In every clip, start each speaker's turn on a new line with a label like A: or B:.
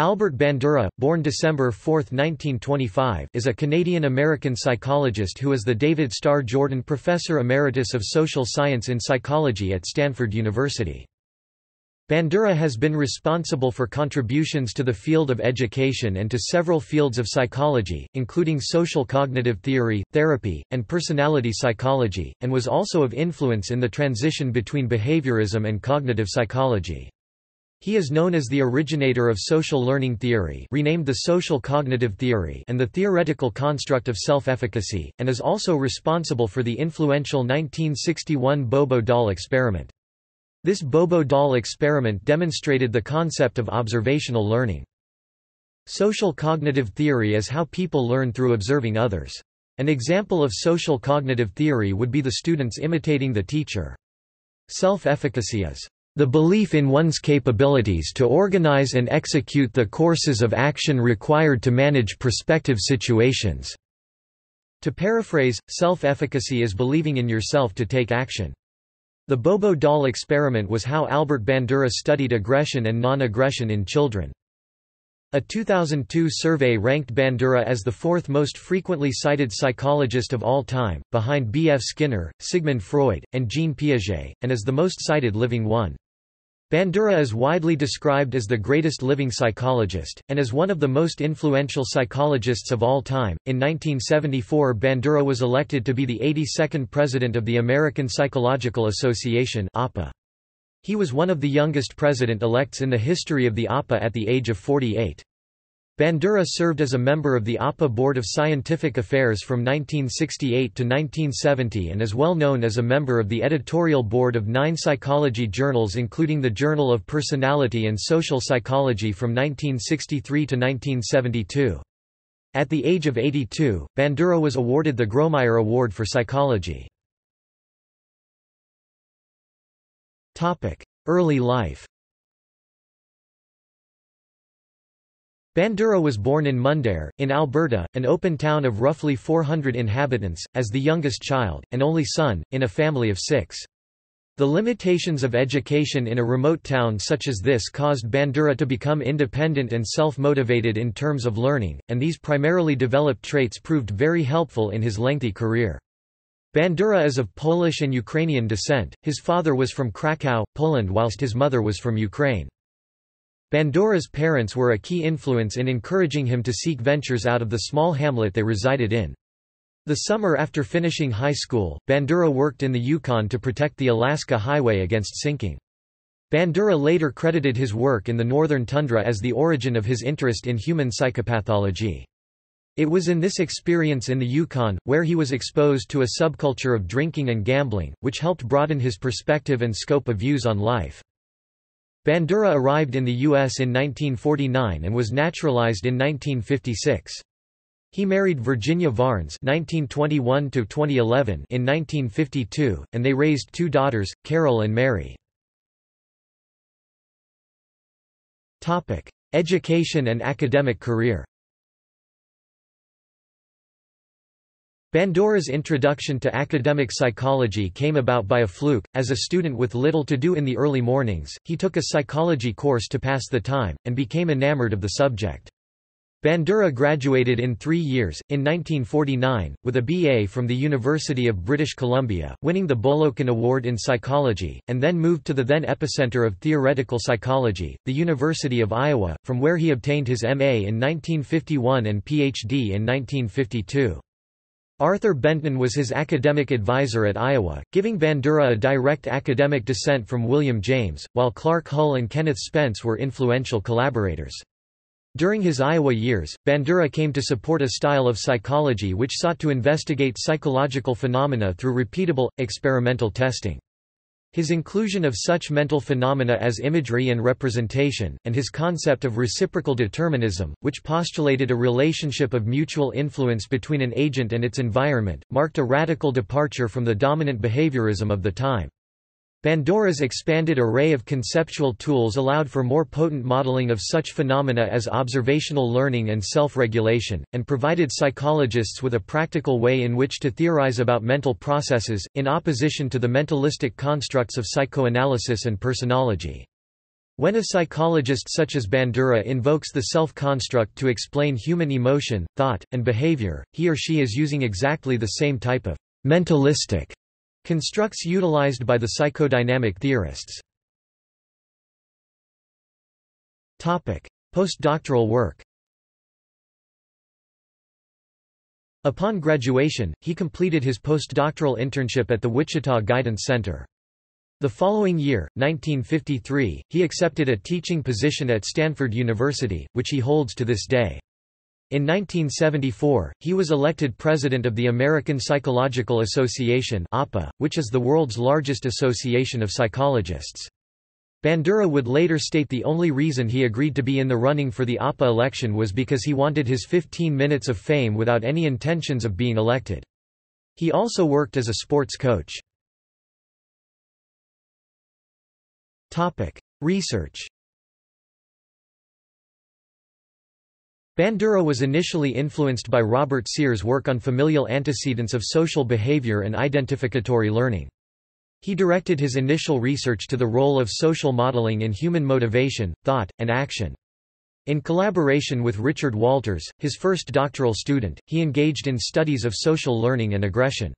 A: Albert Bandura, born December 4, 1925, is a Canadian-American psychologist who is the David Starr Jordan Professor Emeritus of Social Science in Psychology at Stanford University. Bandura has been responsible for contributions to the field of education and to several fields of psychology, including social cognitive theory, therapy, and personality psychology, and was also of influence in the transition between behaviorism and cognitive psychology. He is known as the originator of social learning theory renamed the social cognitive theory and the theoretical construct of self-efficacy, and is also responsible for the influential 1961 Bobo doll experiment. This Bobo doll experiment demonstrated the concept of observational learning. Social cognitive theory is how people learn through observing others. An example of social cognitive theory would be the students imitating the teacher. Self-efficacy is the belief in one's capabilities to organize and execute the courses of action required to manage prospective situations. To paraphrase, self-efficacy is believing in yourself to take action. The Bobo doll experiment was how Albert Bandura studied aggression and non-aggression in children. A 2002 survey ranked Bandura as the fourth most frequently cited psychologist of all time, behind B. F. Skinner, Sigmund Freud, and Jean Piaget, and as the most cited living one. Bandura is widely described as the greatest living psychologist, and as one of the most influential psychologists of all time. In 1974, Bandura was elected to be the 82nd president of the American Psychological Association. (APA). He was one of the youngest president-elects in the history of the APA at the age of 48. Bandura served as a member of the APA Board of Scientific Affairs from 1968 to 1970 and is well known as a member of the editorial board of nine psychology journals including the Journal of Personality and Social Psychology from 1963 to 1972. At the age of 82, Bandura was awarded the Grawemeyer Award for Psychology. Early life Bandura was born in Mundare, in Alberta, an open town of roughly 400 inhabitants, as the youngest child, and only son, in a family of six. The limitations of education in a remote town such as this caused Bandura to become independent and self-motivated in terms of learning, and these primarily developed traits proved very helpful in his lengthy career. Bandura is of Polish and Ukrainian descent, his father was from Krakow, Poland whilst his mother was from Ukraine. Bandura's parents were a key influence in encouraging him to seek ventures out of the small hamlet they resided in. The summer after finishing high school, Bandura worked in the Yukon to protect the Alaska Highway against sinking. Bandura later credited his work in the northern tundra as the origin of his interest in human psychopathology. It was in this experience in the Yukon, where he was exposed to a subculture of drinking and gambling, which helped broaden his perspective and scope of views on life. Bandura arrived in the U.S. in 1949 and was naturalized in 1956. He married Virginia Varnes (1921–2011) in 1952, and they raised two daughters, Carol and Mary. Topic: Education and academic career. Bandura's introduction to academic psychology came about by a fluke. As a student with little to do in the early mornings, he took a psychology course to pass the time, and became enamored of the subject. Bandura graduated in three years, in 1949, with a BA from the University of British Columbia, winning the Bolocan Award in Psychology, and then moved to the then epicenter of theoretical psychology, the University of Iowa, from where he obtained his MA in 1951 and PhD in 1952. Arthur Benton was his academic advisor at Iowa, giving Bandura a direct academic descent from William James, while Clark Hull and Kenneth Spence were influential collaborators. During his Iowa years, Bandura came to support a style of psychology which sought to investigate psychological phenomena through repeatable, experimental testing. His inclusion of such mental phenomena as imagery and representation, and his concept of reciprocal determinism, which postulated a relationship of mutual influence between an agent and its environment, marked a radical departure from the dominant behaviorism of the time. Bandura's expanded array of conceptual tools allowed for more potent modeling of such phenomena as observational learning and self-regulation, and provided psychologists with a practical way in which to theorize about mental processes, in opposition to the mentalistic constructs of psychoanalysis and personology. When a psychologist such as Bandura invokes the self-construct to explain human emotion, thought, and behavior, he or she is using exactly the same type of mentalistic constructs utilized by the psychodynamic theorists. Postdoctoral work Upon graduation, he completed his postdoctoral internship at the Wichita Guidance Center. The following year, 1953, he accepted a teaching position at Stanford University, which he holds to this day. In 1974, he was elected president of the American Psychological Association which is the world's largest association of psychologists. Bandura would later state the only reason he agreed to be in the running for the APA election was because he wanted his 15 minutes of fame without any intentions of being elected. He also worked as a sports coach. Research Bandura was initially influenced by Robert Sears' work on familial antecedents of social behavior and identificatory learning. He directed his initial research to the role of social modeling in human motivation, thought, and action. In collaboration with Richard Walters, his first doctoral student, he engaged in studies of social learning and aggression.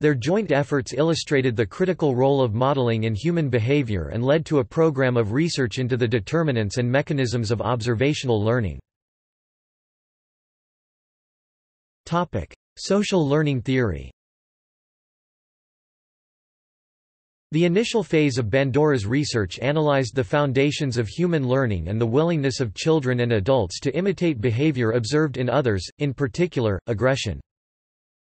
A: Their joint efforts illustrated the critical role of modeling in human behavior and led to a program of research into the determinants and mechanisms of observational learning. Social learning theory The initial phase of Bandura's research analyzed the foundations of human learning and the willingness of children and adults to imitate behavior observed in others, in particular, aggression.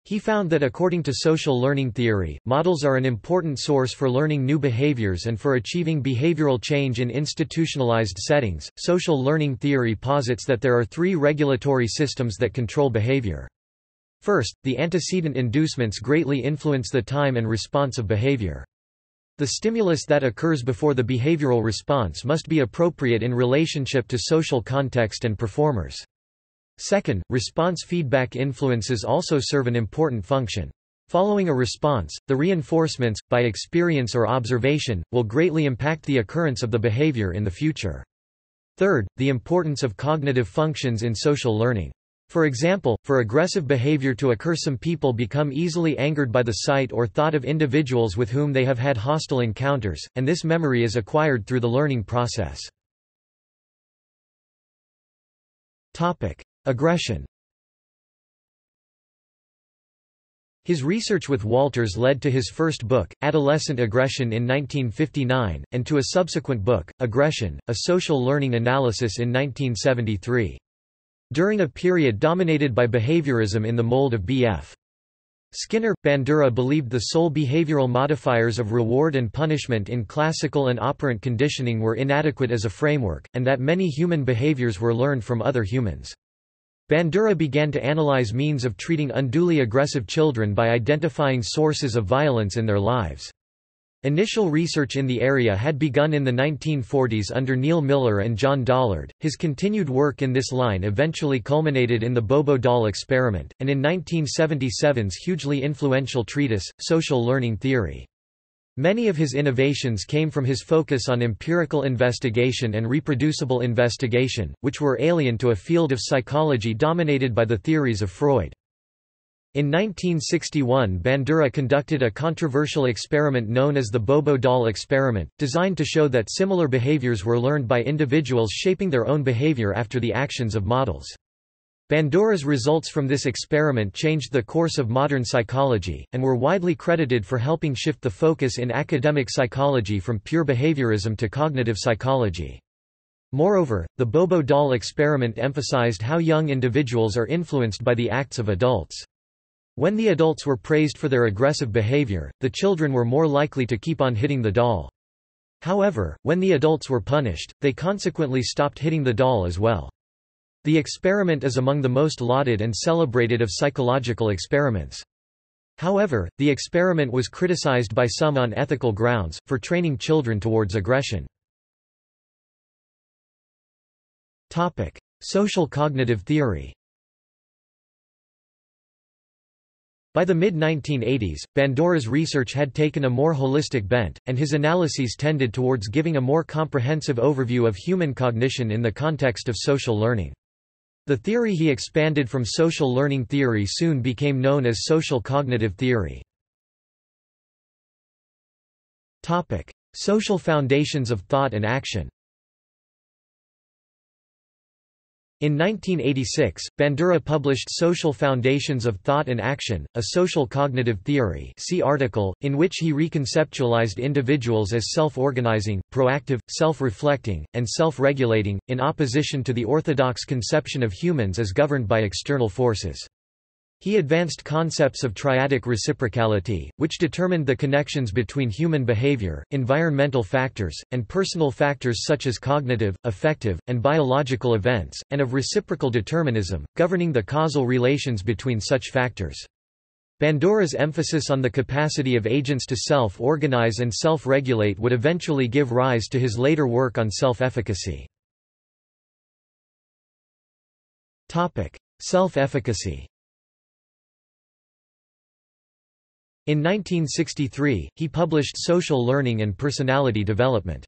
A: He found that according to social learning theory, models are an important source for learning new behaviors and for achieving behavioral change in institutionalized settings. Social learning theory posits that there are three regulatory systems that control behavior. First, the antecedent inducements greatly influence the time and response of behavior. The stimulus that occurs before the behavioral response must be appropriate in relationship to social context and performers. Second, response feedback influences also serve an important function. Following a response, the reinforcements, by experience or observation, will greatly impact the occurrence of the behavior in the future. Third, the importance of cognitive functions in social learning. For example, for aggressive behavior to occur some people become easily angered by the sight or thought of individuals with whom they have had hostile encounters, and this memory is acquired through the learning process. Aggression His research with Walters led to his first book, Adolescent Aggression in 1959, and to a subsequent book, Aggression, A Social Learning Analysis in 1973. During a period dominated by behaviorism in the mold of B.F. Skinner, Bandura believed the sole behavioral modifiers of reward and punishment in classical and operant conditioning were inadequate as a framework, and that many human behaviors were learned from other humans. Bandura began to analyze means of treating unduly aggressive children by identifying sources of violence in their lives. Initial research in the area had begun in the 1940s under Neal Miller and John Dollard. His continued work in this line eventually culminated in the Bobo doll experiment, and in 1977's hugely influential treatise, Social Learning Theory. Many of his innovations came from his focus on empirical investigation and reproducible investigation, which were alien to a field of psychology dominated by the theories of Freud. In 1961 Bandura conducted a controversial experiment known as the Bobo doll experiment, designed to show that similar behaviors were learned by individuals shaping their own behavior after the actions of models. Bandura's results from this experiment changed the course of modern psychology, and were widely credited for helping shift the focus in academic psychology from pure behaviorism to cognitive psychology. Moreover, the Bobo doll experiment emphasized how young individuals are influenced by the acts of adults. When the adults were praised for their aggressive behavior, the children were more likely to keep on hitting the doll. However, when the adults were punished, they consequently stopped hitting the doll as well. The experiment is among the most lauded and celebrated of psychological experiments. However, the experiment was criticized by some on ethical grounds, for training children towards aggression. Social cognitive theory By the mid-1980s, Bandura's research had taken a more holistic bent, and his analyses tended towards giving a more comprehensive overview of human cognition in the context of social learning. The theory he expanded from social learning theory soon became known as social cognitive theory. Social foundations of thought and action In 1986, Bandura published Social Foundations of Thought and Action, a social cognitive theory see article, in which he reconceptualized individuals as self-organizing, proactive, self-reflecting, and self-regulating, in opposition to the orthodox conception of humans as governed by external forces. He advanced concepts of triadic reciprocality, which determined the connections between human behavior, environmental factors, and personal factors such as cognitive, affective, and biological events, and of reciprocal determinism, governing the causal relations between such factors. Bandura's emphasis on the capacity of agents to self-organize and self-regulate would eventually give rise to his later work on self-efficacy. Self-efficacy In 1963, he published Social Learning and Personality Development.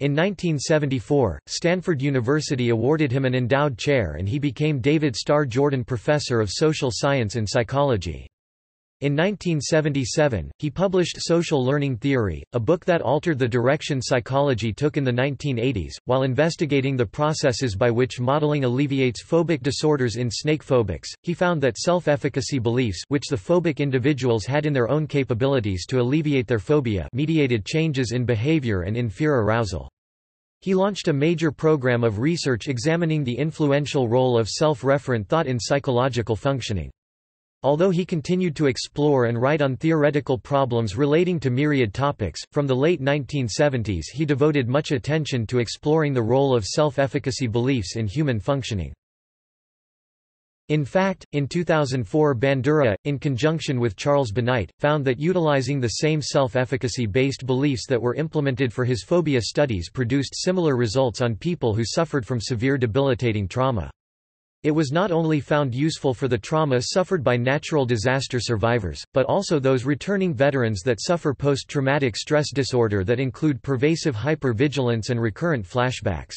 A: In 1974, Stanford University awarded him an endowed chair and he became David Starr Jordan Professor of Social Science and Psychology. In 1977, he published Social Learning Theory, a book that altered the direction psychology took in the 1980s, while investigating the processes by which modeling alleviates phobic disorders in snake phobics. He found that self-efficacy beliefs which the phobic individuals had in their own capabilities to alleviate their phobia mediated changes in behavior and in fear arousal. He launched a major program of research examining the influential role of self-referent thought in psychological functioning. Although he continued to explore and write on theoretical problems relating to myriad topics, from the late 1970s he devoted much attention to exploring the role of self-efficacy beliefs in human functioning. In fact, in 2004 Bandura, in conjunction with Charles Benight, found that utilizing the same self-efficacy-based beliefs that were implemented for his phobia studies produced similar results on people who suffered from severe debilitating trauma. It was not only found useful for the trauma suffered by natural disaster survivors, but also those returning veterans that suffer post-traumatic stress disorder that include pervasive hypervigilance and recurrent flashbacks.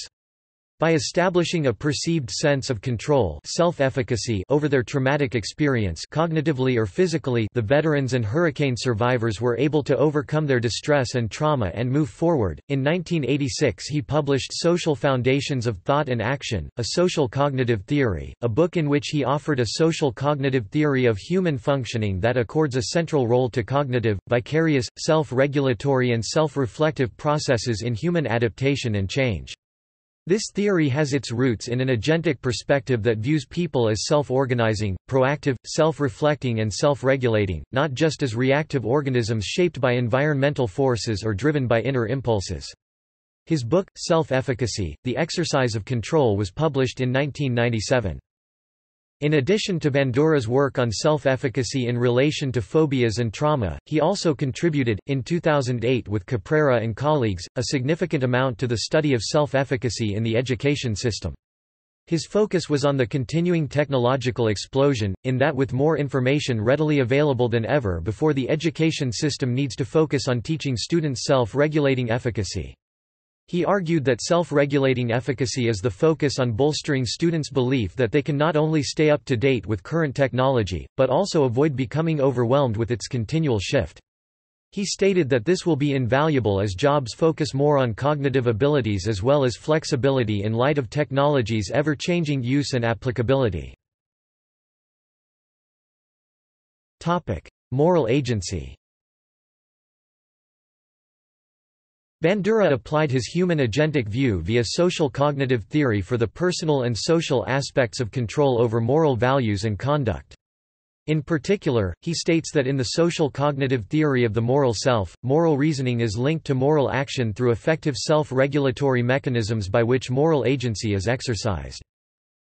A: By establishing a perceived sense of control self-efficacy over their traumatic experience cognitively or physically the veterans and hurricane survivors were able to overcome their distress and trauma and move forward. In 1986 he published Social Foundations of Thought and Action, a social cognitive theory, a book in which he offered a social cognitive theory of human functioning that accords a central role to cognitive, vicarious, self-regulatory and self-reflective processes in human adaptation and change. This theory has its roots in an agentic perspective that views people as self-organizing, proactive, self-reflecting and self-regulating, not just as reactive organisms shaped by environmental forces or driven by inner impulses. His book, Self-Efficacy, The Exercise of Control was published in 1997. In addition to Bandura's work on self-efficacy in relation to phobias and trauma, he also contributed, in 2008 with Caprara and colleagues, a significant amount to the study of self-efficacy in the education system. His focus was on the continuing technological explosion, in that with more information readily available than ever before the education system needs to focus on teaching students self-regulating efficacy. He argued that self-regulating efficacy is the focus on bolstering students' belief that they can not only stay up to date with current technology, but also avoid becoming overwhelmed with its continual shift. He stated that this will be invaluable as jobs focus more on cognitive abilities as well as flexibility in light of technology's ever-changing use and applicability. Moral agency Bandura applied his human agentic view via social cognitive theory for the personal and social aspects of control over moral values and conduct. In particular, he states that in the social cognitive theory of the moral self, moral reasoning is linked to moral action through effective self-regulatory mechanisms by which moral agency is exercised.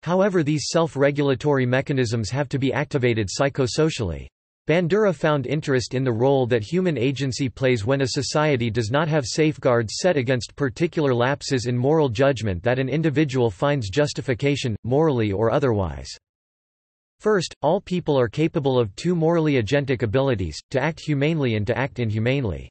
A: However these self-regulatory mechanisms have to be activated psychosocially. Bandura found interest in the role that human agency plays when a society does not have safeguards set against particular lapses in moral judgment that an individual finds justification, morally or otherwise. First, all people are capable of two morally agentic abilities, to act humanely and to act inhumanely.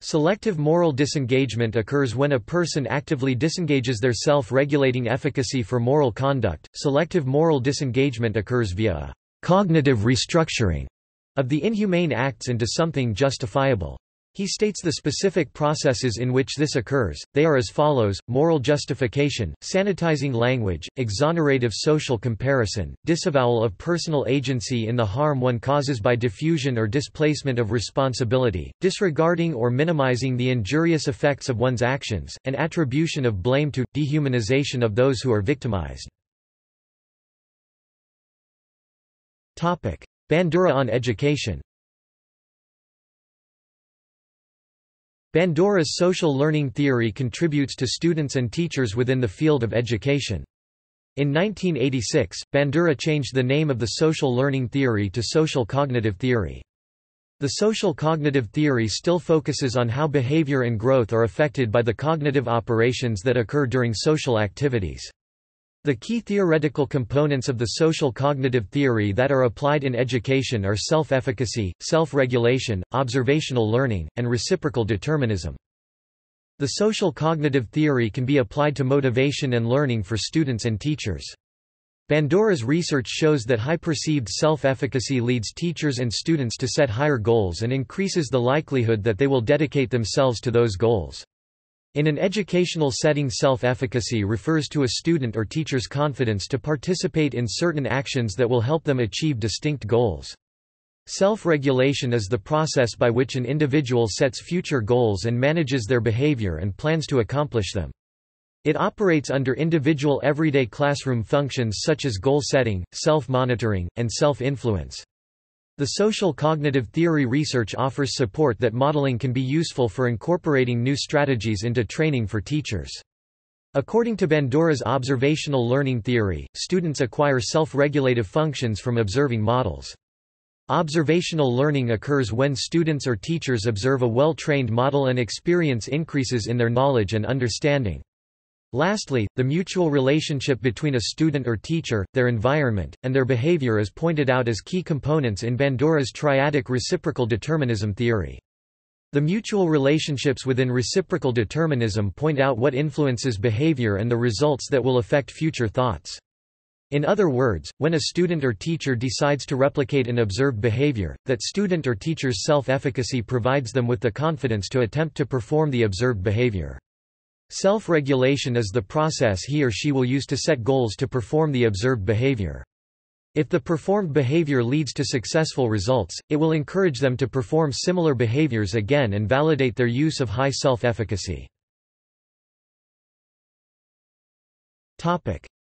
A: Selective moral disengagement occurs when a person actively disengages their self-regulating efficacy for moral conduct. Selective moral disengagement occurs via a cognitive restructuring of the inhumane acts into something justifiable. He states the specific processes in which this occurs, they are as follows, moral justification, sanitizing language, exonerative social comparison, disavowal of personal agency in the harm one causes by diffusion or displacement of responsibility, disregarding or minimizing the injurious effects of one's actions, and attribution of blame to, dehumanization of those who are victimized. Bandura on education Bandura's social learning theory contributes to students and teachers within the field of education. In 1986, Bandura changed the name of the social learning theory to social cognitive theory. The social cognitive theory still focuses on how behavior and growth are affected by the cognitive operations that occur during social activities. The key theoretical components of the social cognitive theory that are applied in education are self-efficacy, self-regulation, observational learning, and reciprocal determinism. The social cognitive theory can be applied to motivation and learning for students and teachers. Bandura's research shows that high perceived self-efficacy leads teachers and students to set higher goals and increases the likelihood that they will dedicate themselves to those goals. In an educational setting self-efficacy refers to a student or teacher's confidence to participate in certain actions that will help them achieve distinct goals. Self-regulation is the process by which an individual sets future goals and manages their behavior and plans to accomplish them. It operates under individual everyday classroom functions such as goal setting, self-monitoring, and self-influence. The social cognitive theory research offers support that modeling can be useful for incorporating new strategies into training for teachers. According to Bandura's observational learning theory, students acquire self-regulative functions from observing models. Observational learning occurs when students or teachers observe a well-trained model and experience increases in their knowledge and understanding. Lastly, the mutual relationship between a student or teacher, their environment, and their behavior is pointed out as key components in Bandura's triadic reciprocal determinism theory. The mutual relationships within reciprocal determinism point out what influences behavior and the results that will affect future thoughts. In other words, when a student or teacher decides to replicate an observed behavior, that student or teacher's self-efficacy provides them with the confidence to attempt to perform the observed behavior. Self-regulation is the process he or she will use to set goals to perform the observed behavior. If the performed behavior leads to successful results, it will encourage them to perform similar behaviors again and validate their use of high self-efficacy.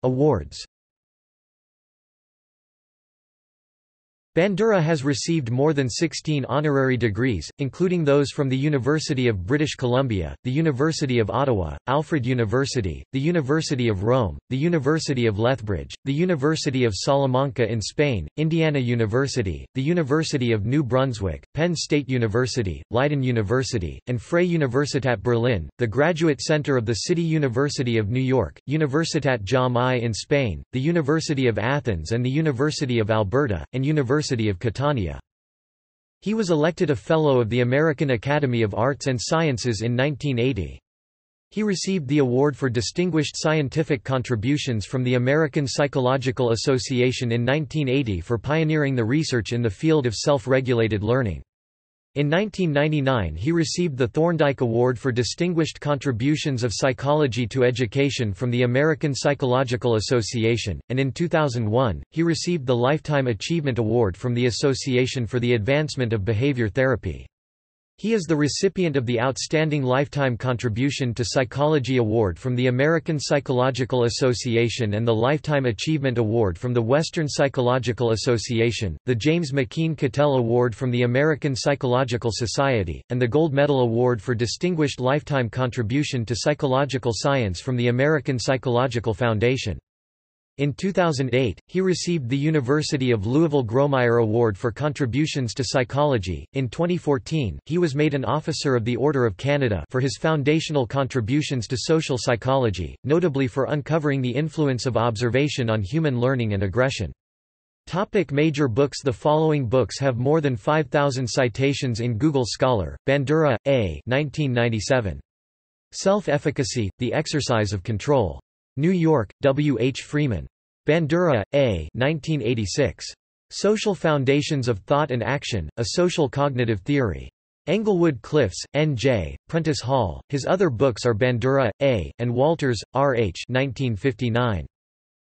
A: Awards Bandura has received more than 16 honorary degrees, including those from the University of British Columbia, the University of Ottawa, Alfred University, the University of Rome, the University of Lethbridge, the University of Salamanca in Spain, Indiana University, the University of New Brunswick, Penn State University, Leiden University, and Freie Universität Berlin, the Graduate Center of the City University of New York, Universitat Jaume I in Spain, the University of Athens and the University of Alberta, and University University of Catania. He was elected a Fellow of the American Academy of Arts and Sciences in 1980. He received the award for Distinguished Scientific Contributions from the American Psychological Association in 1980 for pioneering the research in the field of self-regulated learning. In 1999 he received the Thorndike Award for Distinguished Contributions of Psychology to Education from the American Psychological Association, and in 2001, he received the Lifetime Achievement Award from the Association for the Advancement of Behavior Therapy. He is the recipient of the Outstanding Lifetime Contribution to Psychology Award from the American Psychological Association and the Lifetime Achievement Award from the Western Psychological Association, the James McKeen Cattell Award from the American Psychological Society, and the Gold Medal Award for Distinguished Lifetime Contribution to Psychological Science from the American Psychological Foundation. In 2008, he received the University of Louisville Grawemeyer Award for contributions to psychology. In 2014, he was made an Officer of the Order of Canada for his foundational contributions to social psychology, notably for uncovering the influence of observation on human learning and aggression. Topic major books The following books have more than 5,000 citations in Google Scholar, Bandura, A. 1997. Self-Efficacy, The Exercise of Control. New York, W. H. Freeman. Bandura, A. 1986. Social Foundations of Thought and Action, A Social Cognitive Theory. Englewood Cliffs, N.J., Prentice Hall. His other books are Bandura, A., and Walters, R. H. 1959.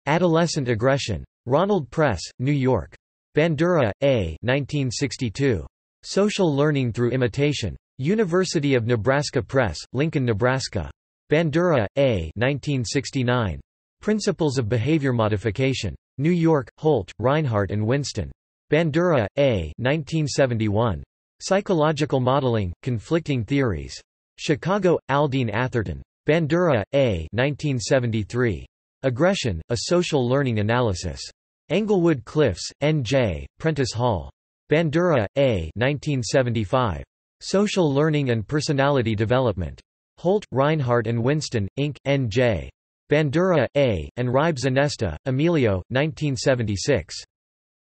A: Adolescent Aggression. Ronald Press, New York. Bandura, A. 1962. Social Learning Through Imitation. University of Nebraska Press, Lincoln, Nebraska. Bandura, A. 1969. Principles of Behavior Modification. New York, Holt, Rinehart and Winston. Bandura, A. 1971. Psychological Modeling, Conflicting Theories. Chicago, Aldine Atherton. Bandura, A. 1973. Aggression, A Social Learning Analysis. Englewood Cliffs, N.J., Prentice Hall. Bandura, A. 1975. Social Learning and Personality Development. Holt, Rinehart and Winston, Inc., N.J. Bandura, A., and Ribes Iñesta, Emilio, 1976.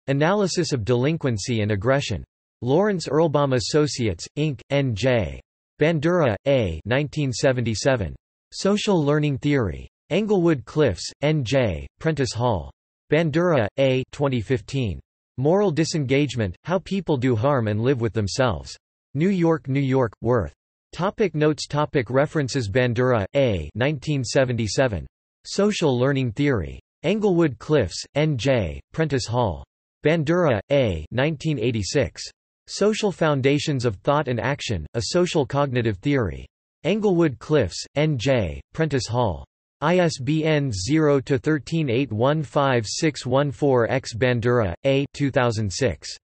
A: Analysis of Delinquency and Aggression. Lawrence Erlbaum Associates, Inc., N.J. Bandura, A. 1977. Social Learning Theory. Englewood Cliffs, N.J., Prentice Hall. Bandura, A. 2015. Moral Disengagement, How People Do Harm and Live with Themselves. New York, New York, Worth. Topic notes topic References Bandura, A. 1977. Social Learning Theory. Englewood Cliffs, N.J., Prentice Hall. Bandura, A. 1986. Social Foundations of Thought and Action, A Social Cognitive Theory. Englewood Cliffs, N.J., Prentice Hall. ISBN 0-13815614-X Bandura, A. 2006.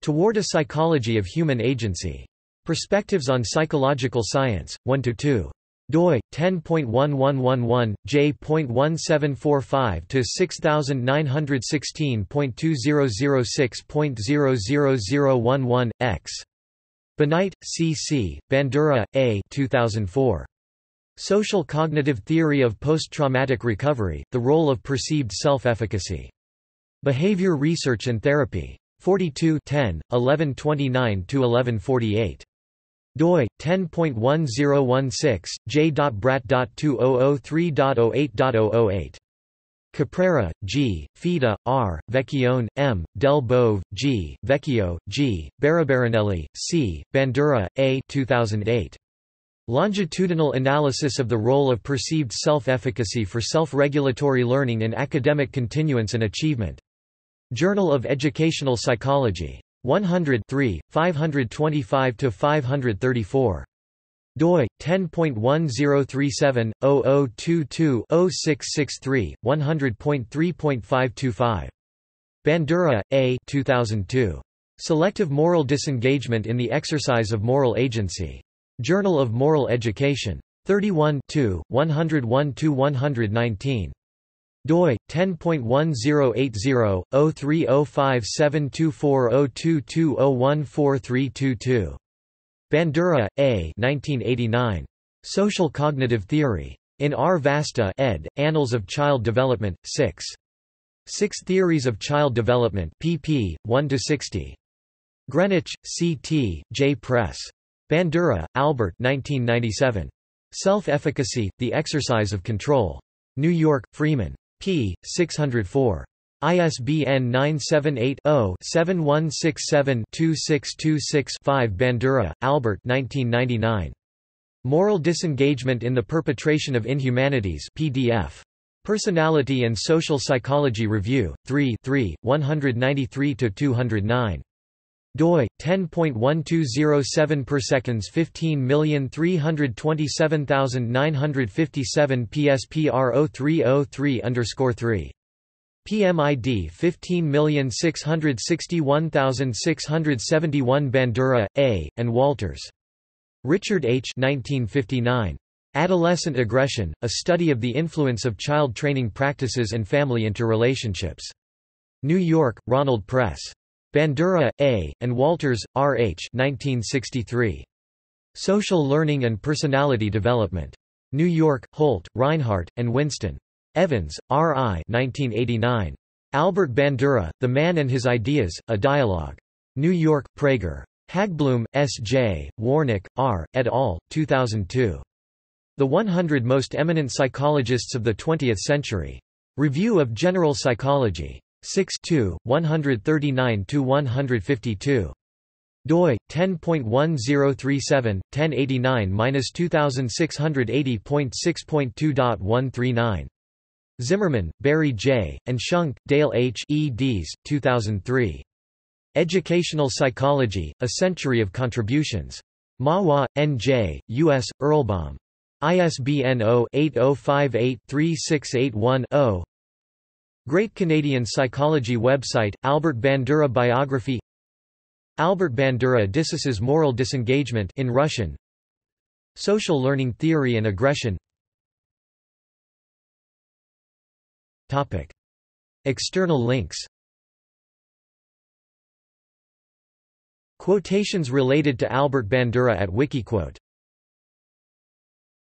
A: Toward a Psychology of Human Agency. Perspectives on Psychological Science, 1 to 2 doi 10.1111 j.1745 to 6916.2006.00011 x Benight, C. C., Bandura, A. 2004. Social Cognitive Theory of Post-Traumatic Recovery, The Role of Perceived Self-Efficacy. Behavior Research and Therapy. 42 10, 1129–1148 doi 10.1016 j.brat.2003.08.008 Caprara, G., Fida, R., Vecchione, M., Del Bove, G., Vecchio, G., Barbaranelli, C., Bandura, A. 2008. Longitudinal Analysis of the Role of Perceived Self-Efficacy for Self-Regulatory Learning in Academic Continuance and Achievement. Journal of Educational Psychology. 100 525–534. doi 10.1037/0022-0663 100.3.525. Bandura, A. 2002. Selective Moral Disengagement in the Exercise of Moral Agency. Journal of Moral Education. 31 101–119 doi 10.1080/0305724022014322. Bandura, A. 1989. Social Cognitive Theory. In R. Vasta ed., Annals of Child Development, 6. Six Theories of Child Development pp. 1–60. Greenwich, C.T., J. Press. Bandura, Albert 1997. Self-Efficacy, The Exercise of Control. New York, Freeman p. 604. ISBN 978-0-7167-2626-5 Bandura, Albert 1999. Moral Disengagement in the Perpetration of Inhumanities PDF. Personality and Social Psychology Review, 3 193–209 doi 10.1207 per seconds 15327957 PSPR 0303 underscore 3 PMID 15661671 Bandura, A., and Walters. Richard H. 1959. Adolescent Aggression, A Study of the Influence of Child Training Practices and Family Interrelationships. New York, Ronald Press. Bandura, A., and Walters, R. H. 1963. Social Learning and Personality Development. New York, Holt, Rinehart, and Winston. Evans, R. I. 1989. Albert Bandura, The Man and His Ideas, A Dialogue. New York, Praeger. Haggbloom, S. J., Warnick, R., et al., 2002. The 100 Most Eminent Psychologists of the Twentieth Century. Review of General Psychology. 6 139–152 doi 10.1037 1089-2680.6.2.139 Zimmerman, Barry J., and Schunk, Dale H. eds. 2003. Educational Psychology, A Century of Contributions. Mahwah, N.J., U.S., Erlbaum. ISBN 0-8058-3681-0 Great Canadian Psychology website, Albert Bandura biography. Albert Bandura discusses moral disengagement in Russian. Social learning theory and aggression. Topic. External links. Quotations related to Albert Bandura at Wikiquote